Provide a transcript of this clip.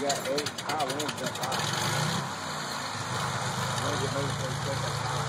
got eight high winds up high. Get.